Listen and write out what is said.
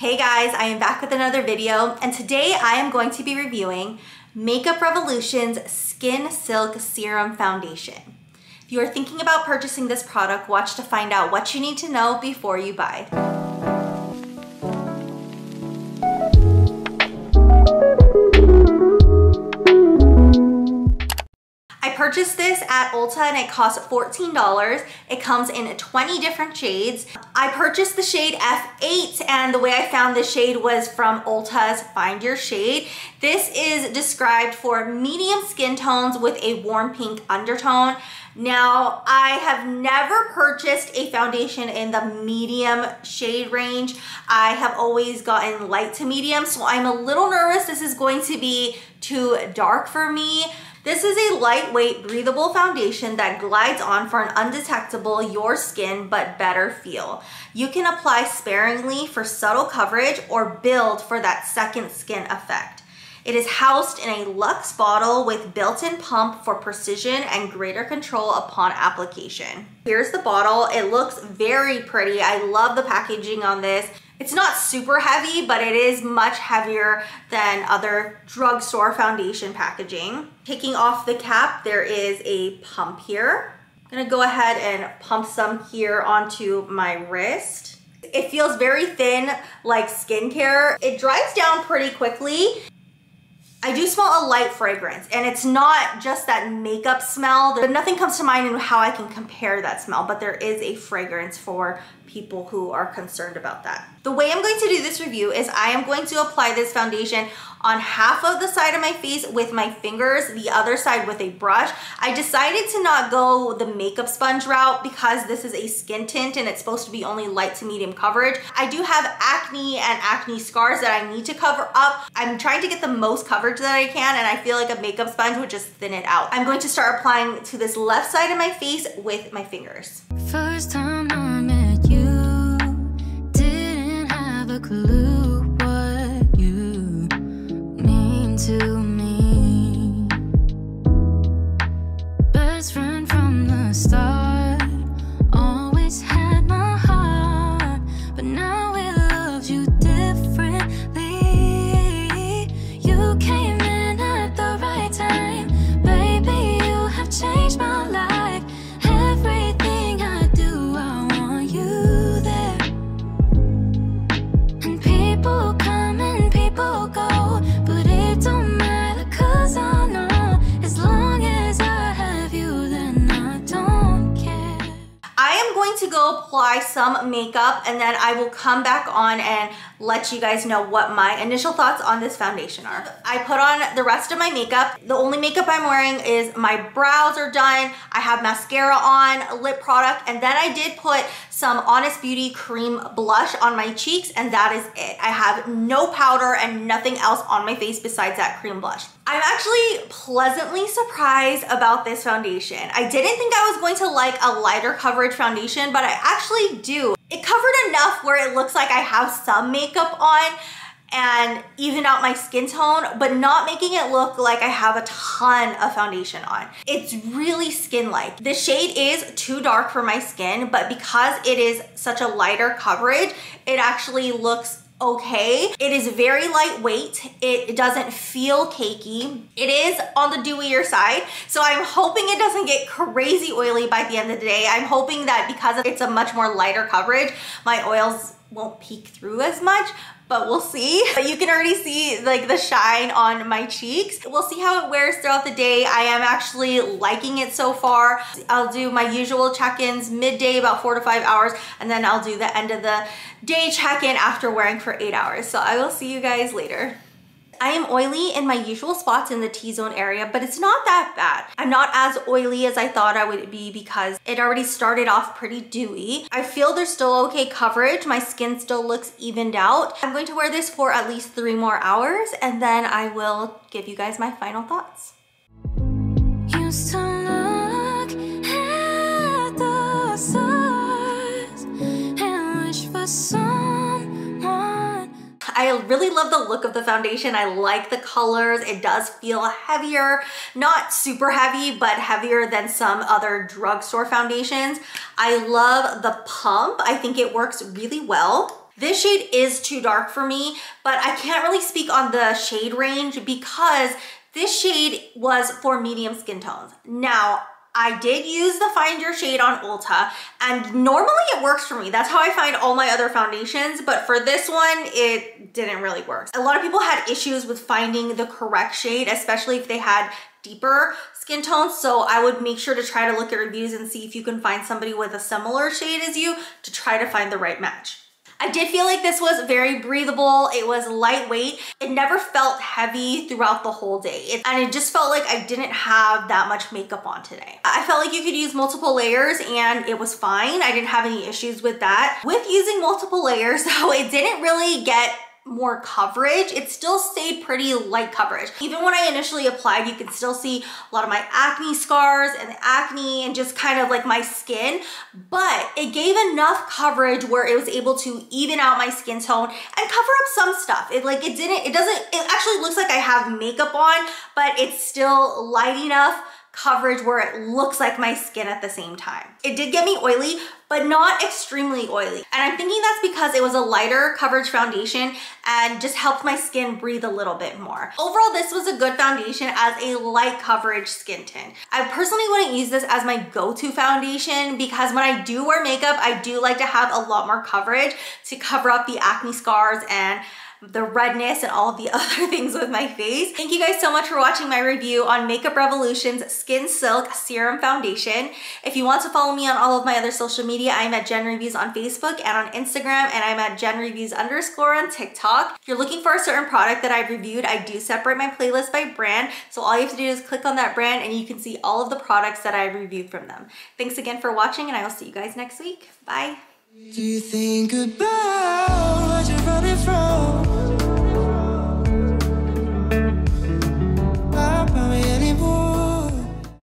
Hey guys, I am back with another video and today I am going to be reviewing Makeup Revolution's Skin Silk Serum Foundation. If you are thinking about purchasing this product, watch to find out what you need to know before you buy. Purchased this at Ulta and it cost $14. It comes in 20 different shades. I purchased the shade F8 and the way I found this shade was from Ulta's Find Your Shade. This is described for medium skin tones with a warm pink undertone. Now, I have never purchased a foundation in the medium shade range. I have always gotten light to medium, so I'm a little nervous this is going to be too dark for me. This is a lightweight, breathable foundation that glides on for an undetectable your skin but better feel. You can apply sparingly for subtle coverage or build for that second skin effect. It is housed in a luxe bottle with built-in pump for precision and greater control upon application. Here's the bottle. It looks very pretty. I love the packaging on this. It's not super heavy, but it is much heavier than other drugstore foundation packaging. Taking off the cap, there is a pump here. I'm gonna go ahead and pump some here onto my wrist. It feels very thin, like skincare. It dries down pretty quickly. Smell a light fragrance and it's not just that makeup smell. There, nothing comes to mind in how I can compare that smell, but there is a fragrance for people who are concerned about that. The way I'm going to do this review is I am going to apply this foundation on half of the side of my face with my fingers, the other side with a brush. I decided to not go the makeup sponge route because this is a skin tint and it's supposed to be only light to medium coverage. I do have acne and acne scars that I need to cover up. I'm trying to get the most coverage that I can and I feel like a makeup sponge would just thin it out. I'm going to start applying to this left side of my face with my fingers. First time apply some makeup and then I will come back on and let you guys know what my initial thoughts on this foundation are. I put on the rest of my makeup. The only makeup I'm wearing is my brows are done. I have mascara on, lip product, and then I did put some Honest Beauty cream blush on my cheeks and that is it. I have no powder and nothing else on my face besides that cream blush. I'm actually pleasantly surprised about this foundation. I didn't think I was going to like a lighter coverage foundation, but I actually do. It covered enough where it looks like I have some makeup on and even out my skin tone, but not making it look like I have a ton of foundation on. It's really skin-like. The shade is too dark for my skin, but because it is such a lighter coverage, it actually looks okay. It is very lightweight. It doesn't feel cakey. It is on the dewier side. So I'm hoping it doesn't get crazy oily by the end of the day. I'm hoping that because it's a much more lighter coverage, my oils won't peek through as much, but we'll see. But you can already see like the shine on my cheeks. We'll see how it wears throughout the day. I am actually liking it so far. I'll do my usual check-ins midday, about four to five hours, and then I'll do the end of the day check-in after wearing for eight hours. So I will see you guys later. I am oily in my usual spots in the T-zone area, but it's not that bad. I'm not as oily as I thought I would be because it already started off pretty dewy. I feel there's still okay coverage. My skin still looks evened out. I'm going to wear this for at least three more hours and then I will give you guys my final thoughts. I really love the look of the foundation. I like the colors. It does feel heavier, not super heavy, but heavier than some other drugstore foundations. I love the pump. I think it works really well. This shade is too dark for me, but I can't really speak on the shade range because this shade was for medium skin tones. Now, I did use the Find Your Shade on Ulta and normally it works for me. That's how I find all my other foundations, but for this one, it didn't really work. A lot of people had issues with finding the correct shade, especially if they had deeper skin tones. So I would make sure to try to look at reviews and see if you can find somebody with a similar shade as you to try to find the right match. I did feel like this was very breathable. It was lightweight. It never felt heavy throughout the whole day. It, and it just felt like I didn't have that much makeup on today. I felt like you could use multiple layers and it was fine. I didn't have any issues with that. With using multiple layers though, it didn't really get more coverage, it still stayed pretty light coverage. Even when I initially applied, you can still see a lot of my acne scars and the acne and just kind of like my skin, but it gave enough coverage where it was able to even out my skin tone and cover up some stuff. It like, it didn't, it doesn't, it actually looks like I have makeup on, but it's still light enough coverage where it looks like my skin at the same time. It did get me oily, but not extremely oily. And I'm thinking that's because it was a lighter coverage foundation and just helped my skin breathe a little bit more. Overall, this was a good foundation as a light coverage skin tint. I personally wouldn't use this as my go-to foundation because when I do wear makeup, I do like to have a lot more coverage to cover up the acne scars and the redness and all the other things with my face. Thank you guys so much for watching my review on Makeup Revolution's Skin Silk Serum Foundation. If you want to follow me on all of my other social media, I'm at Jenn Reviews on Facebook and on Instagram, and I'm at Jenn Reviews underscore on TikTok. If you're looking for a certain product that I've reviewed, I do separate my playlist by brand, so all you have to do is click on that brand and you can see all of the products that I reviewed from them. Thanks again for watching, and I will see you guys next week. Bye. Do you think about what you're running from?